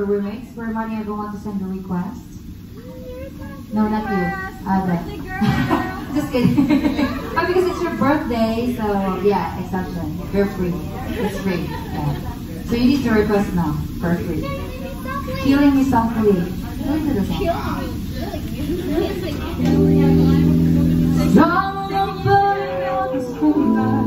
the remix for money I want to send a request. No, not you. Other. Just kidding. oh, because it's your birthday, so yeah, exactly. You're free. It's free. Yeah. So you need to request now for free. Killing me softly. Listen to the song. Someone burning on the street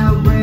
You're